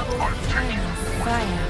Double. Fire.